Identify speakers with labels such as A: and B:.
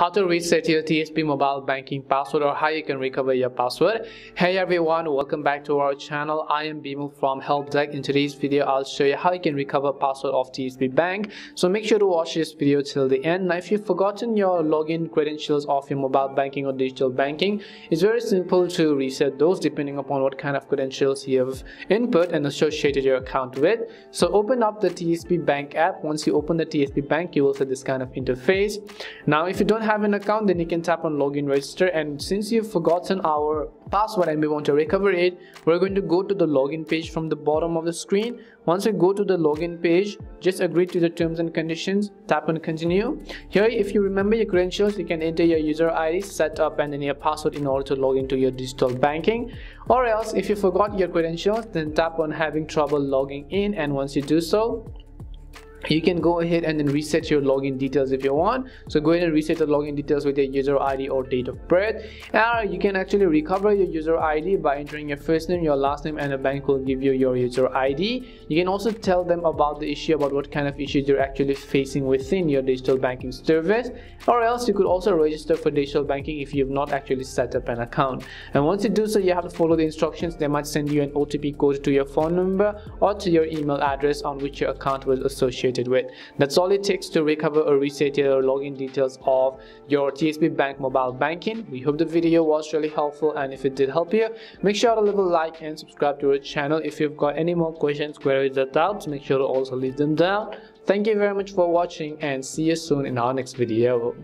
A: how to reset your TSB mobile banking password or how you can recover your password. Hey everyone, welcome back to our channel. I am Bimal from HelpDeck. In today's video, I'll show you how you can recover password of TSB Bank. So make sure to watch this video till the end. Now, if you've forgotten your login credentials of your mobile banking or digital banking, it's very simple to reset those depending upon what kind of credentials you have input and associated your account with. So open up the TSB Bank app. Once you open the TSB Bank, you will see this kind of interface. Now, if you don't have an account then you can tap on login register. And since you've forgotten our password and we want to recover it we're going to go to the login page from the bottom of the screen. Once you go to the login page just agree to the terms and conditions tap on continue. Here if you remember your credentials you can enter your user id set up and then your password in order to log into your digital banking. Or else if you forgot your credentials then tap on having trouble logging in and once you do so you can go ahead and then reset your login details if you want. So go ahead and reset the login details with your user id or date of birth. And you can actually recover your user id by entering your first name your last name and the bank will give you your user id you can also tell them about the issue about what kind of issues you're actually facing within your digital banking service. Or else you could also register for digital banking if you've not actually set up an account. And once you do so you have to follow the instructions. They might send you an otp code to your phone number or to your email address on which your account was associated with. That's all it takes to recover or reset your login details of your TSB Bank mobile banking. We hope the video was really helpful and if it did help you, make sure to leave a like and subscribe to our channel. If you've got any more questions, queries or doubts, make sure to also leave them down. Thank you very much for watching and see you soon in our next video.